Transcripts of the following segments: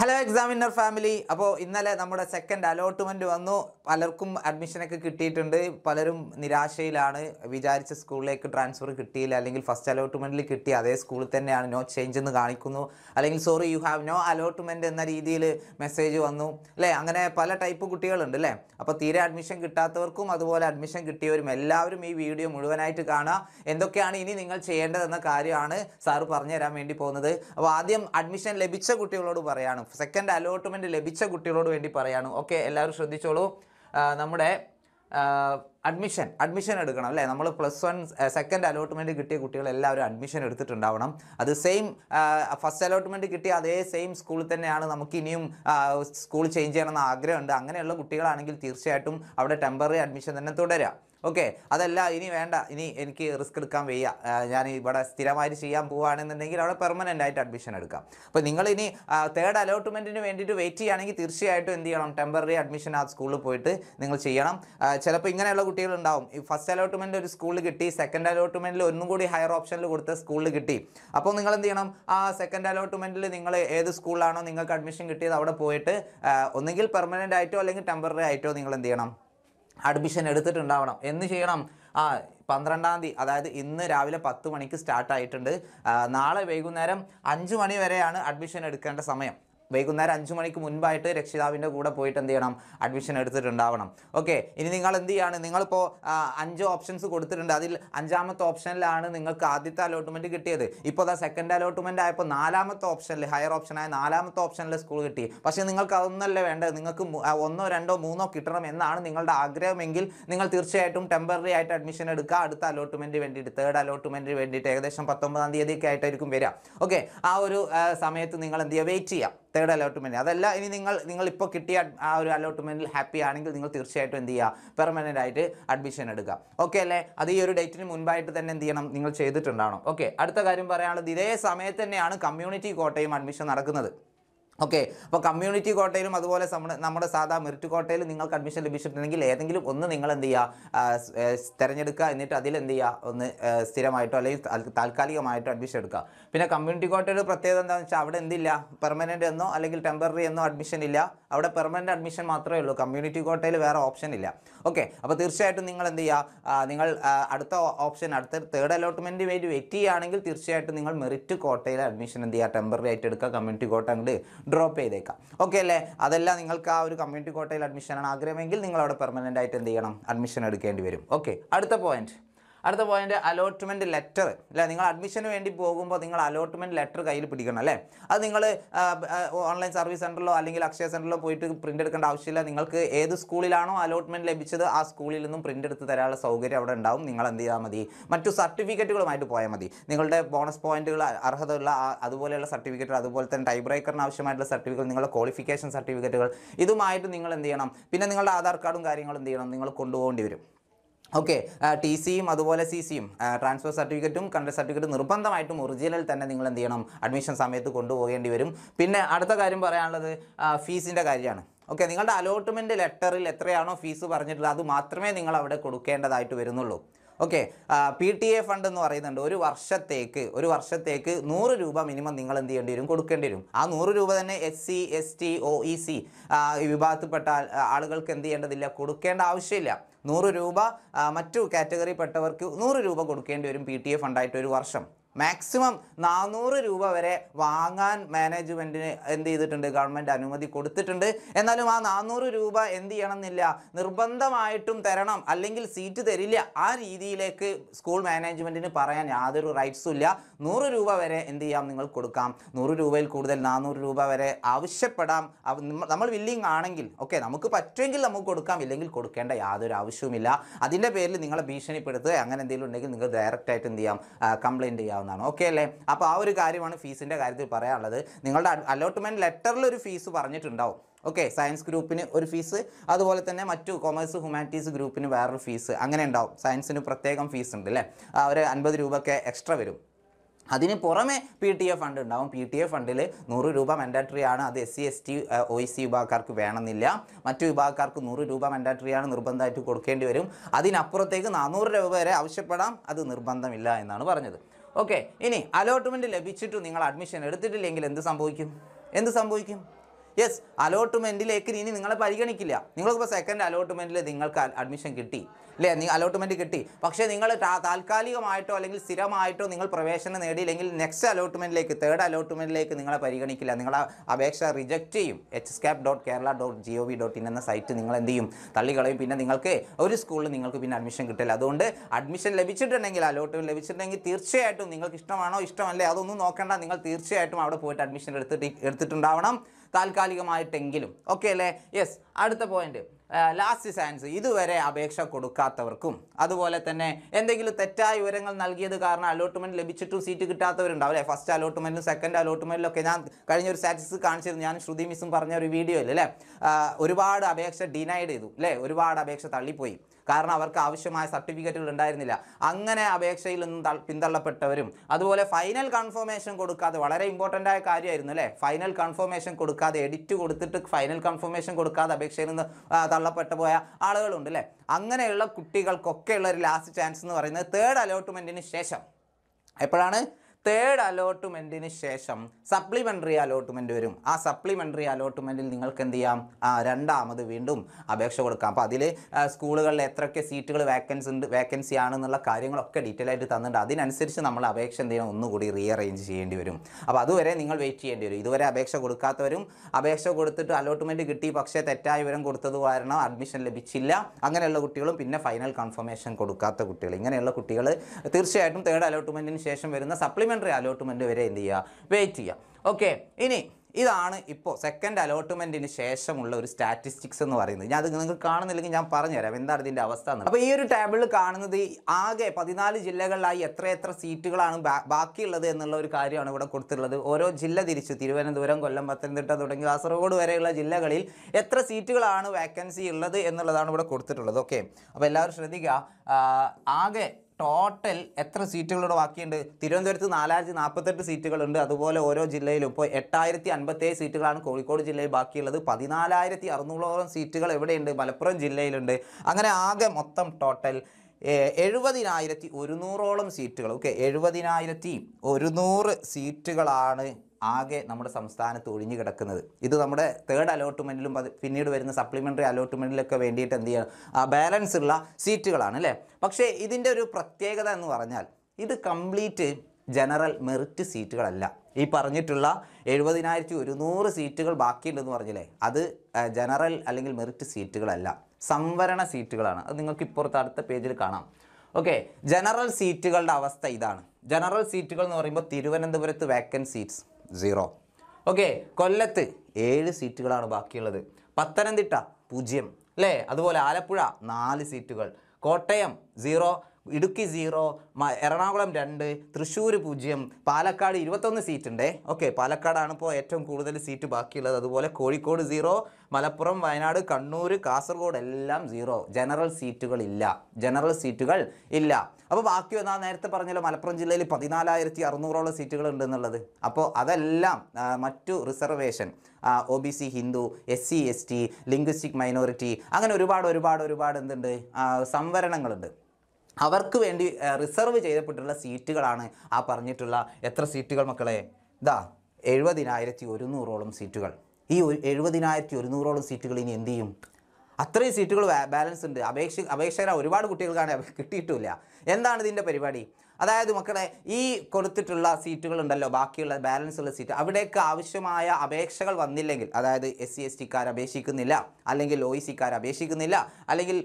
Hello examiner family അപ്പോൾ ഇന്നലെ നമ്മുടെ സെക്കൻഡ് അലോട്ട്മെന്റ് വന്നു. പലർക്കും അഡ്മിഷനൊക്കെ കിട്ടിയിട്ടുണ്ട്. പലരും നിരാശയിലാണ്. വിചാരിച്ച സ്കൂളിലേക്ക് ട്രാൻസ്ഫർ കിട്ടിയില്ല. അല്ലെങ്കിൽ ഫസ്റ്റ് അലോട്ട്മെന്റിൽ കിട്ടിയ അതേ സ്കൂളിൽ തന്നെയാണ്. നോ ചേഞ്ച് എന്ന് കാണിക്കുന്നു. അല്ലെങ്കിൽ sorry you have no allotment എന്ന രീതിയിൽ മെസ്സേജ് വന്നു. അല്ലേ അങ്ങനെ പല ടൈപ്പ് കുട്ടികളുണ്ട് അല്ലേ അപ്പോൾ തീരെ അഡ്മിഷൻ കിട്ടാത്തവർക്കും അതുപോലെ അഡ്മിഷൻ കിട്ടിയവരും എല്ലാവരും ഈ വീഡിയോ മുഴുവനായിട്ട് കാണുക എന്തൊക്കെയാണ് ഇനി നിങ്ങൾ ചെയ്യേണ്ടതെന്ന കാര്യമാണ് സാറ് പറഞ്ഞുതരാൻ വേണ്ടി പോകുന്നത്. അപ്പോൾ ആദ്യം അഡ്മിഷൻ ലഭിച്ച കുട്ടികളോട് പറയാണ്. സെക്കൻഡ് അലോട്ട്മെന്റ് ലഭിച്ച കുട്ടികളോട് വേണ്ടി പറയാണ്. ഓക്കെ എല്ലാവരും ശ്രദ്ധിച്ചോളൂ. നമ്മുടെ അഡ്മിഷൻ അഡ്മിഷൻ എടുക്കണം അല്ലേ? നമ്മൾ പ്ലസ് വൺ സെക്കൻഡ് അലോട്ട്മെന്റ് കിട്ടിയ കുട്ടികൾ എല്ലാവരും അഡ്മിഷൻ എടുത്തിട്ടുണ്ടാവണം. അത് സെയിം ഫസ്റ്റ് അലോട്ട്മെന്റ് കിട്ടിയ അതേ സെയിം സ്കൂളിൽ തന്നെയാണ് നമുക്ക് ഇനിയും സ്കൂൾ ചേഞ്ച് ചെയ്യണമെന്ന് ആഗ്രഹമുണ്ട്. അങ്ങനെയുള്ള കുട്ടികളാണെങ്കിൽ തീർച്ചയായിട്ടും അവിടെ ടെമ്പററി അഡ്മിഷൻ തന്നെ തുടരാം. ഓക്കെ അതല്ല ഇനി വേണ്ട. ഇനി എനിക്ക് റിസ്ക് എടുക്കാൻ വയ്യ. ഞാൻ ഇവിടെ സ്ഥിരമായിട്ട് ചെയ്യാൻ പോവുകയാണെന്നുണ്ടെങ്കിൽ അവിടെ പെർമനന്റ് ആയിട്ട് അഡ്മിഷൻ എടുക്കാം. അപ്പോൾ നിങ്ങൾ ഇനി തേർഡ് അലോട്ട്മെന്റിന് വേണ്ടിയിട്ട് വെയിറ്റ് ചെയ്യുകയാണെങ്കിൽ തീർച്ചയായിട്ടും എന്ത് ചെയ്യണം? ടെമ്പററി അഡ്മിഷൻ ആ സ്കൂളിൽ പോയിട്ട് നിങ്ങൾ ചെയ്യണം. ചിലപ്പോൾ ഇങ്ങനെയുള്ള കുട്ടികളുണ്ടാവും ഈ ഫസ്റ്റ് അലോട്ട്മെന്റ് ഒരു സ്കൂളിൽ കിട്ടി സെക്കൻഡ് അലോട്ട്മെന്റിൽ ഒന്നും കൂടി ഹയർ ഓപ്ഷനിൽ കൊടുത്ത സ്കൂളിൽ കിട്ടി. അപ്പോൾ നിങ്ങൾ എന്ത് ചെയ്യണം? ആ സെക്കൻഡ് അലോട്ട്മെന്റിൽ നിങ്ങൾ ഏത് സ്കൂളിലാണോ നിങ്ങൾക്ക് അഡ്മിഷൻ കിട്ടിയത് അവിടെ പോയിട്ട് ഒന്നുകിൽ പെർമനന്റ് ആയിട്ടോ അല്ലെങ്കിൽ ടെമ്പററി ആയിട്ടോ നിങ്ങൾ എന്ത് ചെയ്യണം? അഡ്മിഷൻ എടുത്തിട്ടുണ്ടാവണം. എന്ന് ചെയ്യണം. ആ പന്ത്രണ്ടാം തീയതി അതായത് ഇന്ന് രാവിലെ പത്ത് മണിക്ക് സ്റ്റാർട്ടായിട്ടുണ്ട് നാളെ വൈകുന്നേരം അഞ്ച് മണി വരെയാണ് അഡ്മിഷൻ എടുക്കേണ്ട സമയം. വൈകുന്നേരം അഞ്ച് മണിക്ക് മുൻപായിട്ട് രക്ഷിതാവിന്റെ കൂടെ പോയിട്ട് എന്ത് ചെയ്യണം? അഡ്മിഷൻ എടുത്തിട്ടുണ്ടാവണം. ഓക്കെ ഇനി നിങ്ങൾ എന്ത് ചെയ്യാണ്? നിങ്ങളിപ്പോൾ അഞ്ച് ഓപ്ഷൻസ് കൊടുത്തിട്ടുണ്ട്. അതിൽ അഞ്ചാമത്തെ ഓപ്ഷനിലാണ് നിങ്ങൾക്ക് ആദ്യത്തെ അലോട്ട്മെന്റ് കിട്ടിയത്. ഇപ്പോൾ അതാ സെക്കൻഡ് അലോട്ട്മെന്റ് ആയപ്പോൾ നാലാമത്തെ ഓപ്ഷനിൽ ഹയർ ഓപ്ഷനായ നാലാമത്തെ ഓപ്ഷനിൽ സ്കൂൾ കിട്ടി. പക്ഷേ നിങ്ങൾക്ക് അതൊന്നല്ല വേണ്ടത്. നിങ്ങൾക്ക് ഒന്നോ രണ്ടോ മൂന്നോ കിട്ടണം എന്നാണ് നിങ്ങളുടെ ആഗ്രഹമെങ്കിൽ നിങ്ങൾ തീർച്ചയായിട്ടും ടെമ്പററി ആയിട്ട് അഡ്മിഷൻ എടുക്കുക. അടുത്ത അലോട്ട്മെന്റ് വേണ്ടിയിട്ട് തേർഡ് അലോട്ട്മെന്റിന് വേണ്ടിയിട്ട് ഏകദേശം പത്തൊമ്പതാം തീയതിയൊക്കെ ആയിട്ടായിരിക്കും വരിക. ഓക്കെ ആ ഒരു സമയത്ത് നിങ്ങൾ എന്ത് ചെയ്യുക? വെയിറ്റ് ചെയ്യുക. തേർഡ് അലോട്ട്മെന്റ് അതല്ല ഇനി നിങ്ങൾ നിങ്ങൾ ഇപ്പോൾ കിട്ടിയ ആ ഒരു അലോട്ട്മെന്റിൽ ഹാപ്പി ആണെങ്കിൽ നിങ്ങൾ തീർച്ചയായിട്ടും എന്ത് ചെയ്യുക? പെർമനന്റ് ആയിട്ട് അഡ്മിഷൻ എടുക്കുക. ഓക്കെ അല്ലേ? അത് ഈ ഒരു ഡേറ്റിന് മുൻപായിട്ട് തന്നെ എന്ത് ചെയ്യണം? നിങ്ങൾ ചെയ്തിട്ടുണ്ടാവണം. ഓക്കെ അടുത്ത കാര്യം പറയാനുള്ളത് ഇതേ സമയത്ത് തന്നെയാണ് കമ്മ്യൂണിറ്റി കോട്ടയും അഡ്മിഷൻ നടക്കുന്നത്. ഓക്കെ അപ്പോൾ കമ്മ്യൂണിറ്റി കോട്ടയിലും അതുപോലെ നമ്മുടെ നമ്മുടെ സാധാ മെറിറ്റ് കോട്ടയിലും നിങ്ങൾക്ക് അഡ്മിഷൻ ലഭിച്ചിട്ടുണ്ടെങ്കിൽ ഏതെങ്കിലും ഒന്ന് നിങ്ങൾ എന്ത് ചെയ്യുക തിരഞ്ഞെടുക്കുക എന്നിട്ട് അതിൽ എന്ത് ചെയ്യുക ഒന്ന് സ്ഥിരമായിട്ടോ അല്ലെങ്കിൽ താൽ- താൽക്കാലികമായിട്ടോ അഡ്മിഷൻ എടുക്കുക. പിന്നെ കമ്മ്യൂണിറ്റി കോട്ടയുടെ പ്രത്യേകത എന്താണെന്ന് വെച്ചാൽ അവിടെ എന്തില്ല പെർമനന്റ് എന്നോ അല്ലെങ്കിൽ ടെമ്പററി എന്നോ അഡ്മിഷൻ ഇല്ല. അവിടെ പെർമനന്റ് അഡ്മിഷൻ മാത്രമേ ഉള്ളൂ കമ്മ്യൂണിറ്റി കോട്ടയിൽ വേറെ ഓപ്ഷൻ ഇല്ല. ഓക്കെ അപ്പോൾ തീർച്ചയായിട്ടും നിങ്ങൾ എന്ത് ചെയ്യുക നിങ്ങൾ അടുത്ത ഓപ്ഷൻ അടുത്ത തേർഡ് അലോട്ട്മെന്റ് വേണ്ടി വെയിറ്റ് ചെയ്യുകയാണെങ്കിൽ തീർച്ചയായിട്ടും നിങ്ങൾ മെറിറ്റ് കോട്ടയിൽ അഡ്മിഷൻ എന്ത് ചെയ്യുക ടെമ്പററി ആയിട്ട് എടുക്കുക കമ്മ്യൂണിറ്റി കോട്ട അങ്ങോട്ട് ഡ്രോപ്പ് ചെയ്തേക്കാം. ഓക്കെ അല്ലേ? അതെല്ലാം നിങ്ങൾക്ക് ആ ഒരു കമ്മ്യൂണിറ്റി കോട്ടയിൽ അഡ്മിഷനാണ് ആഗ്രഹമെങ്കിൽ നിങ്ങൾ അവിടെ പെർമനന്റ് ആയിട്ട് എന്ത് ചെയ്യണം? അഡ്മിഷൻ എടുക്കേണ്ടി വരും. ഓക്കെ അടുത്ത പോയിന്റ് അടുത്ത പോയിന്റ് അലോട്ട്മെന്റ് ലെറ്റർ അല്ലേ? നിങ്ങൾ അഡ്മിഷന് വേണ്ടി പോകുമ്പോൾ നിങ്ങൾ അലോട്ട്മെന്റ് ലെറ്റർ കയ്യിൽ പിടിക്കണം അല്ലേ? അത് നിങ്ങൾ ഓൺലൈൻ സർവീസ് സെന്ററിലോ അല്ലെങ്കിൽ അക്ഷയ സെന്ററിലോ പോയിട്ട് പ്രിന്റ് എടുക്കേണ്ട ആവശ്യമില്ല. നിങ്ങൾക്ക് ഏത് സ്കൂളിലാണോ അലോട്ട്മെന്റ് ലഭിച്ചത് ആ സ്കൂളിൽ നിന്നും പ്രിന്റ് എടുത്ത് തരാനുള്ള സൗകര്യം അവിടെ ഉണ്ടാവും. നിങ്ങൾ എന്ത് ചെയ്താൽ മതി? മറ്റു സർട്ടിഫിക്കറ്റുകളുമായിട്ട് പോയാൽ മതി. നിങ്ങളുടെ ബോണസ് പോയിന്റുകൾ അർഹതയുള്ള അതുപോലെയുള്ള സർട്ടിഫിക്കറ്റ് അതുപോലെ തന്നെ ടൈ ബ്രേക്കറിന് ആവശ്യമായിട്ടുള്ള സർട്ടിഫിക്കറ്റ് നിങ്ങളുടെ ക്വാളിഫിക്കേഷൻ സർട്ടിഫിക്കറ്റുകൾ ഇതുമായിട്ട് നിങ്ങൾ എന്ത് ചെയ്യണം? പിന്നെ നിങ്ങളുടെ ആധാർ കാർഡും കാര്യങ്ങളും എന്ത് ചെയ്യണം? നിങ്ങൾ കൊണ്ടുപോകേണ്ടി വരും. ഓക്കെ ടി സിയും അതുപോലെ സി സിയും ട്രാൻസ്ഫർ സർട്ടിഫിക്കറ്റും കണ്ട സർട്ടിഫിക്കറ്റും നിർബന്ധമായിട്ടും ഒറിജിനൽ തന്നെ നിങ്ങൾ എന്ത് ചെയ്യണം? അഡ്മിഷൻ സമയത്ത് കൊണ്ടുപോകേണ്ടി വരും. പിന്നെ അടുത്ത കാര്യം പറയാനുള്ളത് ഫീസിന്റെ കാര്യമാണ്. ഓക്കെ നിങ്ങളുടെ അലോട്ട്മെന്റ് ലെറ്ററിൽ എത്രയാണോ ഫീസ് പറഞ്ഞിട്ടുള്ളത് അത് മാത്രമേ നിങ്ങൾ അവിടെ കൊടുക്കേണ്ടതായിട്ട് വരുന്നുള്ളൂ. Okay P T A fund എന്ന് പറയുന്നുണ്ട് ഒരു വർഷത്തേക്ക് ഒരു വർഷത്തേക്ക് നൂറ് രൂപ മിനിമം നിങ്ങൾ എന്ത് ചെയ്യേണ്ടി വരും? കൊടുക്കേണ്ടി വരും. ആ നൂറ് രൂപ തന്നെ S C S T O E C വിഭാഗത്തിൽപ്പെട്ട ആളുകൾക്ക് എന്ത് ചെയ്യേണ്ടതില്ല? കൊടുക്കേണ്ട ആവശ്യമില്ല. നൂറ് രൂപ മറ്റു കാറ്റഗറിപ്പെട്ടവർക്ക് നൂറ് രൂപ കൊടുക്കേണ്ടി വരും പി ടി എ ഫണ്ടായിട്ട് ഒരു വർഷം. മാക്സിമം നാനൂറ് രൂപ വരെ വാങ്ങാൻ മാനേജ്മെന്റിന് എന്ത് ചെയ്തിട്ടുണ്ട്? ഗവൺമെന്റ് അനുമതി കൊടുത്തിട്ടുണ്ട്. എന്നാലും ആ നാനൂറ് രൂപ എന്ത് ചെയ്യണമെന്നില്ല. നിർബന്ധമായിട്ടും തരണം. അല്ലെങ്കിൽ സീറ്റ് തരില്ല. ആ രീതിയിലേക്ക് സ്കൂൾ മാനേജ്മെന്റിന് പറയാൻ യാതൊരു റൈറ്റ്സും ഇല്ല. നൂറ് രൂപ വരെ എന്ത് ചെയ്യാം? നിങ്ങൾ കൊടുക്കാം. നൂറ് രൂപയിൽ കൂടുതൽ നാനൂറ് രൂപ വരെ ആവശ്യപ്പെടാം. നമ്മൾ വില്ലിങ് ആണെങ്കിൽ ഓക്കെ നമുക്ക് പറ്റുമെങ്കിൽ നമുക്ക് കൊടുക്കാം. ഇല്ലെങ്കിൽ കൊടുക്കേണ്ട യാതൊരു ആവശ്യവുമില്ല. അതിന്റെ പേരിൽ നിങ്ങളെ ഭീഷണിപ്പെടുത്തുക. അങ്ങനെ എന്തെങ്കിലും ഉണ്ടെങ്കിൽ നിങ്ങൾ ഡയറക്റ്റായിട്ട് എന്ത് ചെയ്യാം? കംപ്ലൈന്റ് ചെയ്യാവുന്നതാണ് ഓക്കെ അല്ലേ? അപ്പോൾ ആ ഒരു കാര്യമാണ് ഫീസിന്റെ കാര്യത്തിൽ പറയാനുള്ളത്. നിങ്ങളുടെ അലോട്ട്മെന്റ് ലെറ്ററിൽ ഒരു ഫീസ് പറഞ്ഞിട്ടുണ്ടാവും. ഓക്കെ സയൻസ് ഗ്രൂപ്പിന് ഒരു ഫീസ് അതുപോലെ തന്നെ മറ്റു കൊമേഴ്സ് ഹ്യൂമാനിറ്റീസ് ഗ്രൂപ്പിന് വേറൊരു ഫീസ് അങ്ങനെ ഉണ്ടാവും. സയൻസിന് പ്രത്യേകം ഫീസ് ഉണ്ട് അല്ലേ ഒരു അൻപത് രൂപയൊക്കെ എക്സ്ട്രാ വരും. അതിന് പുറമെ പി ടി എ ഫണ്ട് ഉണ്ടാവും. പി ടി എ ഫണ്ടിൽ നൂറ് രൂപ മാൻഡാറ്ററി ആണ്. അത് S C S T O C വിഭാഗക്കാർക്ക് വേണമെന്നില്ല. മറ്റു വിഭാഗക്കാർക്ക് നൂറ് രൂപ മാൻഡാറ്ററി ആണ് നിർബന്ധമായിട്ട് കൊടുക്കേണ്ടി വരും. അതിനപ്പുറത്തേക്ക് നാനൂറ് രൂപ വരെ ആവശ്യപ്പെടാം. അത് നിർബന്ധമില്ല എന്നാണ് പറഞ്ഞത്. ഓക്കെ ഇനി അലോട്ട്മെന്റ് ലഭിച്ചിട്ടും നിങ്ങൾ അഡ്മിഷൻ എടുത്തിട്ടില്ലെങ്കിൽ എന്ത് സംഭവിക്കും? എന്ത് സംഭവിക്കും? യെസ് അലോട്ട്മെന്റിലേക്ക് ഇനി നിങ്ങളെ പരിഗണിക്കില്ല. നിങ്ങൾക്കിപ്പോൾ സെക്കൻഡ് അലോട്ട്മെന്റിൽ നിങ്ങൾക്ക് അഡ്മിഷൻ കിട്ടി. അല്ലേ നിങ്ങൾ അലോട്ട്മെന്റ് കിട്ടി. പക്ഷേ നിങ്ങൾ താൽക്കാലികമായിട്ടോ അല്ലെങ്കിൽ സ്ഥിരമായിട്ടോ നിങ്ങൾ പ്രവേശനം നേടിയില്ലെങ്കിൽ നെക്സ്റ്റ് അലോട്ട്മെന്റിലേക്ക് തേർഡ് അലോട്ട്മെന്റിലേക്ക് നിങ്ങളെ പരിഗണിക്കില്ല. നിങ്ങളെ അപേക്ഷ റിജക്റ്റ് ചെയ്യും. H scap dot Kerala dot G O V dot in എന്ന സൈറ്റ് നിങ്ങൾ എന്ത് ചെയ്യും? തള്ളിക്കളയും. പിന്നെ നിങ്ങൾക്ക് ഒരു സ്കൂളിൽ നിങ്ങൾക്ക് പിന്നെ അഡ്മിഷൻ കിട്ടില്ല. അതുകൊണ്ട് അഡ്മിഷൻ ലഭിച്ചിട്ടുണ്ടെങ്കിൽ അലോട്ട്മെന്റ് ലഭിച്ചിട്ടുണ്ടെങ്കിൽ തീർച്ചയായിട്ടും നിങ്ങൾക്ക് ഇഷ്ടമാണോ ഇഷ്ടമല്ലേ? അതൊന്നും നോക്കേണ്ട. നിങ്ങൾ തീർച്ചയായിട്ടും അവിടെ പോയിട്ട് അഡ്മിഷൻ എടുത്തിട്ട് എടുത്തിട്ടുണ്ടാവണം. താൽക്കാലികമായിട്ടെങ്കിലും. ഓക്കെ അല്ലേ? യെസ് അടുത്ത പോയിന്റ് ലാസ്റ്റ് സയൻസ് ഇതുവരെ അപേക്ഷ കൊടുക്കാത്തവർക്കും. അതുപോലെ തന്നെ എന്തെങ്കിലും തെറ്റായ വിവരങ്ങൾ നൽകിയത് കാരണം അലോട്ട്മെന്റ് ലഭിച്ചിട്ടും സീറ്റ് കിട്ടാത്തവരുണ്ടാവും അല്ലേ? ഫസ്റ്റ് അലോട്ട്മെന്റിലും സെക്കൻഡ് അലോട്ട്മെന്റിലും ഒക്കെ ഞാൻ കഴിഞ്ഞ ഒരു സ്റ്റാറ്റിസ്റ്റിക്സ് കാണിച്ചിരുന്നു. ഞാൻ ശ്രുതി മിസ്സും പറഞ്ഞ ഒരു വീഡിയോ ഇല്ലേ അല്ലേ? ഒരുപാട് അപേക്ഷ ഡിനൈഡ് ചെയ്തു. അല്ലേ? ഒരുപാട് അപേക്ഷ തള്ളിപ്പോയി. കാരണം അവർക്ക് ആവശ്യമായ സർട്ടിഫിക്കറ്റുകൾ ഉണ്ടായിരുന്നില്ല. അങ്ങനെ അപേക്ഷയിൽ നിന്നും പിന്തള്ളപ്പെട്ടവരും അതുപോലെ ഫൈനൽ കൺഫർമേഷൻ കൊടുക്കാതെ വളരെ ഇമ്പോർട്ടന്റ് ആയ കാര്യമായിരുന്നു അല്ലേ? ഫൈനൽ കൺഫർമേഷൻ കൊടുക്കാതെ എഡിറ്റ് കൊടുത്തിട്ട് ഫൈനൽ കൺഫർമേഷൻ കൊടുക്കാതെ അപേക്ഷയിൽ നിന്ന് തള്ളപ്പെട്ടു പോയ ആളുകളുണ്ട് അല്ലേ? അങ്ങനെയുള്ള കുട്ടികൾക്കൊക്കെയുള്ള ഒരു ലാസ്റ്റ് ചാൻസ് എന്ന് പറയുന്നത് തേർഡ് അലോട്ട്മെന്റിന് ശേഷം. എപ്പോഴാണ്? തേർഡ് അലോട്ട്മെന്റിന് ശേഷം സപ്ലിമെന്ററി അലോട്ട്മെന്റ് വരും. ആ സപ്ലിമെന്ററി അലോട്ട്മെന്റിൽ നിങ്ങൾക്ക് എന്ത് ചെയ്യാം? ആ, രണ്ടാമത് വീണ്ടും അപേക്ഷ കൊടുക്കാം. അപ്പോൾ അതിൽ സ്കൂളുകളിൽ എത്രയൊക്കെ സീറ്റുകൾ വേക്കൻസി ഉണ്ട് വേക്കൻസി ആണെന്നുള്ള കാര്യങ്ങളൊക്കെ ഡീറ്റെയിൽ ആയിട്ട് തന്നിട്ടുണ്ട്. അതിനനുസരിച്ച് നമ്മൾ അപേക്ഷ എന്ത് ചെയ്യണം? ഒന്നുകൂടി റീഅറേഞ്ച് ചെയ്യേണ്ടി വരും. അപ്പോൾ അതുവരെ നിങ്ങൾ വെയിറ്റ് ചെയ്യേണ്ടി വരും. ഇതുവരെ അപേക്ഷ കൊടുക്കാത്തവരും അപേക്ഷ കൊടുത്തിട്ട് അലോട്ട്മെന്റ് കിട്ടി പക്ഷേ തെറ്റായ വിവരം കൊടുത്തത് കാരണം അഡ്മിഷൻ ലഭിച്ചില്ല. അങ്ങനെയുള്ള കുട്ടികളും പിന്നെ ഫൈനൽ കൺഫർമേഷൻ കൊടുക്കാത്ത കുട്ടികൾ. ഇങ്ങനെയുള്ള കുട്ടികൾ തീർച്ചയായിട്ടും തേർഡ് അലോട്ട്മെന്റിന് ശേഷം വരുന്ന സപ്ലിമെന്ററി അലോട്ട്മെന്റ് വരെ എന്ത് ചെയ്യുക? വെയിറ്റ് ചെയ്യുക. ഓക്കെ ഇനി ഇതാണ് ഇപ്പോൾ സെക്കൻഡ് അലോട്ട്മെന്റിന് ശേഷമുള്ള ഒരു സ്റ്റാറ്റിസ്റ്റിക്സ് എന്ന് പറയുന്നത്. ഞാൻ അത് നിങ്ങൾക്ക് കാണുന്നില്ലെങ്കിൽ ഞാൻ പറഞ്ഞുതരാം. എന്താണ് ഇതിന്റെ അവസ്ഥ എന്ന്. അപ്പോൾ ഈ ഒരു ടേബിളിൽ കാണുന്നത് ആകെ പതിനാല് ജില്ലകളിലായി എത്ര എത്ര സീറ്റുകളാണ് ബാക്കിയുള്ളത് എന്നുള്ള ഒരു കാര്യമാണ് ഇവിടെ കൊടുത്തിട്ടുള്ളത്. ഓരോ ജില്ല തിരിച്ചു. തിരുവനന്തപുരം കൊല്ലം പത്തനംതിട്ട തുടങ്ങി കാസർഗോഡ് വരെയുള്ള ജില്ലകളിൽ എത്ര സീറ്റുകളാണ് വേക്കൻസി ഉള്ളത് എന്നുള്ളതാണ് ഇവിടെ കൊടുത്തിട്ടുള്ളത്. ഓക്കെ അപ്പോൾ എല്ലാവരും ശ്രദ്ധിക്കുക. ആകെ ടോട്ടൽ എത്ര സീറ്റുകളുടെ ബാക്കിയുണ്ട്? തിരുവനന്തപുരത്ത് നാലായിരത്തി നാൽപ്പത്തെട്ട് സീറ്റുകളുണ്ട്. അതുപോലെ ഓരോ ജില്ലയിലും ഇപ്പോൾ എട്ടായിരത്തി അൻപത്തേഴ് സീറ്റുകളാണ് കോഴിക്കോട് ജില്ലയിൽ ബാക്കിയുള്ളത്. പതിനാലായിരത്തി അറുന്നൂറോളം സീറ്റുകൾ എവിടെയുണ്ട് മലപ്പുറം ജില്ലയിലുണ്ട്. അങ്ങനെ ആകെ മൊത്തം ടോട്ടൽ എഴുപതിനായിരത്തി ഒരുന്നൂറോളം സീറ്റുകൾ. ഓക്കെ എഴുപതിനായിരത്തി ഒരുന്നൂറ് സീറ്റുകളാണ് ആകെ നമ്മുടെ സംസ്ഥാനത്ത് ഒഴിഞ്ഞു കിടക്കുന്നത്. ഇത് നമ്മുടെ തേർഡ് അലോട്ട്മെന്റിലും പിന്നീട് വരുന്ന സപ്ലിമെന്ററി അലോട്ട്മെന്റിലൊക്കെ വേണ്ടിയിട്ട് എന്ത് ചെയ്യണം? ബാലൻസ് ഉള്ള സീറ്റുകളാണ് അല്ലേ? പക്ഷേ ഇതിന്റെ ഒരു പ്രത്യേകത എന്ന് പറഞ്ഞാൽ ഇത് കംപ്ലീറ്റ് ജനറൽ മെറിറ്റ് സീറ്റുകളല്ല ഈ പറഞ്ഞിട്ടുള്ള എഴുപതിനായിരത്തി ഒരുന്നൂറ് സീറ്റുകൾ ബാക്കിയുണ്ടെന്ന് പറഞ്ഞില്ലേ? അത് ജനറൽ അല്ലെങ്കിൽ മെറിറ്റ് സീറ്റുകളല്ല സംവരണ സീറ്റുകളാണ് അത് നിങ്ങൾക്ക് ഇപ്പുറത്ത് അടുത്ത പേജിൽ കാണാം. ഓക്കെ ജനറൽ സീറ്റുകളുടെ അവസ്ഥ ഇതാണ്. ജനറൽ സീറ്റുകൾ എന്ന് പറയുമ്പോൾ തിരുവനന്തപുരത്ത് വേക്കന്റ് സീറ്റ്സ് സീറോ ഓക്കെ കൊല്ലത്ത് ഏഴ് സീറ്റുകളാണ് ബാക്കിയുള്ളത്. പത്തനംതിട്ട പൂജ്യം. അല്ലേ അതുപോലെ ആലപ്പുഴ നാല് സീറ്റുകൾ കോട്ടയം സീറോ ഇടുക്കി സീറോ എറണാകുളം രണ്ട് തൃശ്ശൂർ പൂജ്യം പാലക്കാട് ഇരുപത്തൊന്ന് സീറ്റ് ഉണ്ട് ഓക്കെ പാലക്കാടാണ് ഇപ്പോൾ ഏറ്റവും കൂടുതൽ സീറ്റ് ബാക്കിയുള്ളത്. അതുപോലെ കോഴിക്കോട് സീറോ മലപ്പുറം വയനാട് കണ്ണൂർ കാസർഗോഡ് എല്ലാം സീറോ. ജനറൽ സീറ്റുകൾ ഇല്ല. ജനറൽ സീറ്റുകൾ ഇല്ല. അപ്പോൾ ബാക്കി വന്നാൽ നേരത്തെ പറഞ്ഞല്ലോ മലപ്പുറം ജില്ലയിൽ പതിനാലായിരത്തി അറുന്നൂറോളം സീറ്റുകൾ ഉണ്ട് എന്നുള്ളത്. അപ്പോൾ അതെല്ലാം മറ്റു reservation O B C Hindu S C S T linguistic minority അങ്ങനെ ഒരുപാട് ഒരുപാട് ഒരുപാട് എന്തുണ്ട്? സംവരണങ്ങളുണ്ട്. അവർക്ക് വേണ്ടി റിസർവ് ചെയ്തപ്പെട്ടുള്ള സീറ്റുകളാണ് ആ പറഞ്ഞിട്ടുള്ള എത്ര സീറ്റുകൾ മക്കളെ? ഇതാ എഴുപതിനായിരത്തി ഒരുന്നൂറോളം സീറ്റുകൾ. ഈ എഴുപതിനായിരത്തി ഒരുന്നൂറോളം സീറ്റുകൾ ഇനി എന്ത് ചെയ്യും? അത്രയും സീറ്റുകൾ ബാലൻസ് ഉണ്ട്. അപേക്ഷ അപേക്ഷകര ഒരുപാട് കുട്ടികൾക്കാണ് കിട്ടിയിട്ടില്ല എന്താണ് ഇതിന്റെ പരിപാടി? അതായത് മക്കളെ ഈ കൊടുത്തിട്ടുള്ള സീറ്റുകൾ ഉണ്ടല്ലോ ബാക്കിയുള്ള ബാലൻസ് ഉള്ള സീറ്റ് അവിടേക്ക് ആവശ്യമായ അപേക്ഷകൾ വന്നില്ലെങ്കിൽ അതായത് എസ് സി എസ് ടിക്കാർ അപേക്ഷിക്കുന്നില്ല അല്ലെങ്കിൽ ഒ ഇ സിക്കാർ അപേക്ഷിക്കുന്നില്ല അല്ലെങ്കിൽ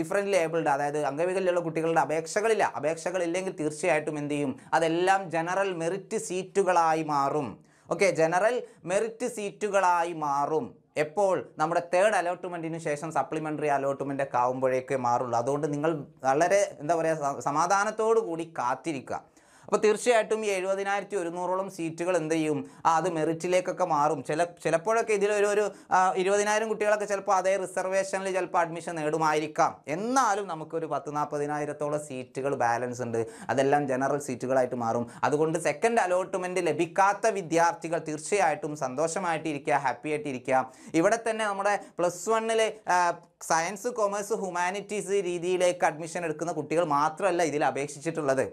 ഡിഫറെന്റ് ലേബിൾഡ് അതായത് അംഗവൈകല്യമുള്ള കുട്ടികളുടെ അപേക്ഷകളില്ല അപേക്ഷകളില്ലെങ്കിൽ തീർച്ചയായിട്ടും എന്ത് ചെയ്യും? അതെല്ലാം ജനറൽ മെറിറ്റ് സീറ്റുകളായി മാറും. ഓക്കെ ജനറൽ മെറിറ്റ് സീറ്റുകളായി മാറും. എപ്പോൾ നമ്മുടെ തേർഡ് അലോട്ട്മെന്റിന് ശേഷം സപ്ലിമെന്ററി അലോട്ട്മെന്റ് ഒക്കെ ആകുമ്പോഴേക്കേ മാറുള്ളൂ. അതുകൊണ്ട് നിങ്ങൾ വളരെ എന്താ പറയുക സമാധാനത്തോടു കൂടി കാത്തിരിക്കുക. അപ്പോൾ തീർച്ചയായിട്ടും ഈ എഴുപതിനായിരത്തി ഒരുന്നൂറോളം സീറ്റുകൾ എന്ത് ചെയ്യും? അത് മെറിറ്റിലേക്കൊക്കെ മാറും. ചില ചിലപ്പോഴൊക്കെ ഇതിലൊരു ഒരു ഇരുപതിനായിരം കുട്ടികളൊക്കെ ചിലപ്പോൾ അതേ റിസർവേഷനിൽ ചിലപ്പോൾ അഡ്മിഷൻ നേടുമായിരിക്കാം. എന്നാലും നമുക്കൊരു പത്ത് നാൽപ്പതിനായിരത്തോളം സീറ്റുകൾ ബാലൻസ് ഉണ്ട്. അതെല്ലാം ജനറൽ സീറ്റുകളായിട്ട് മാറും. അതുകൊണ്ട് സെക്കൻഡ് അലോട്ട്മെന്റ് ലഭിക്കാത്ത വിദ്യാർത്ഥികൾ തീർച്ചയായിട്ടും സന്തോഷമായിട്ടിരിക്കുക ഹാപ്പി ആയിട്ടിരിക്കുക. ഇവിടെ തന്നെ നമ്മുടെ പ്ലസ് വണ്ണിൽ സയൻസ് കൊമേഴ്സ് ഹ്യൂമാനിറ്റീസ് രീതിയിലേക്ക് അഡ്മിഷൻ എടുക്കുന്ന കുട്ടികൾ മാത്രമല്ല ഇതിൽ അപേക്ഷിച്ചിട്ടുള്ളത്.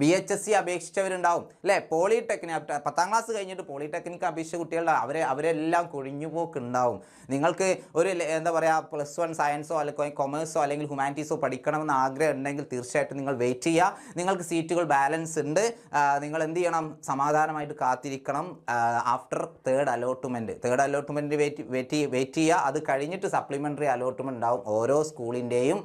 ബി എച്ച് എസ് സി അപേക്ഷിച്ചവരുണ്ടാവും. അല്ലേ? പോളിടെക്നിക് പത്താം ക്ലാസ് കഴിഞ്ഞിട്ട് പോളിടെക്നിക് അപേക്ഷിച്ച കുട്ടികളുടെ അവരെ അവരെല്ലാം കൊഴിഞ്ഞുപോക്കുണ്ടാവും. നിങ്ങൾക്ക് ഒരു എന്താ പറയുക പ്ലസ് വൺ സയൻസോ അല്ലെങ്കിൽ കൊമേഴ്സോ അല്ലെങ്കിൽ ഹ്യൂമാനിറ്റീസോ പഠിക്കണമെന്ന് ആഗ്രഹം ഉണ്ടെങ്കിൽ തീർച്ചയായിട്ടും നിങ്ങൾ വെയിറ്റ് ചെയ്യുക. നിങ്ങൾക്ക് സീറ്റുകൾ ബാലൻസ് ഉണ്ട്. നിങ്ങൾ എന്ത് ചെയ്യണം? സമാധാനമായിട്ട് കാത്തിരിക്കണം. After third allotment third allotment wait wait wait ചെയ്യുക. അത് കഴിഞ്ഞിട്ട് സപ്ലിമെന്ററി അലോട്ട്മെന്റ് ഉണ്ടാവും ഓരോ സ്കൂളിന്റെയും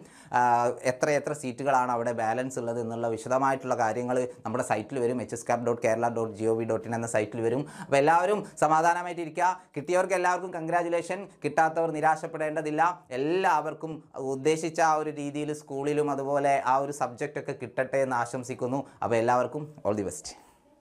എത്ര എത്ര സീറ്റുകളാണ് അവിടെ ബാലൻസ് ഉള്ളത് എന്നുള്ള വിശദമായിട്ടുള്ള കാര്യങ്ങൾ നമ്മുടെ സൈറ്റിൽ വരും. H S cap dot Kerala dot G O V dot in എന്ന സൈറ്റിൽ വരും. അപ്പോൾ എല്ലാവരും സമാധാനമായിട്ട് ഇരിക്കുക കിട്ടിയവർക്ക് എല്ലാവർക്കും കൺഗ്രാജുലേഷൻ കിട്ടാത്തവർ നിരാശപ്പെടേണ്ടതില്ല. എല്ലാവർക്കും ഉദ്ദേശിച്ച ആ ഒരു രീതിയിൽ സ്കൂളിലും അതുപോലെ ആ ഒരു സബ്ജക്റ്റൊക്കെ കിട്ടട്ടെ എന്ന് ആശംസിക്കുന്നു. അപ്പോൾ എല്ലാവർക്കും ഓൾ ദി ബെസ്റ്റ്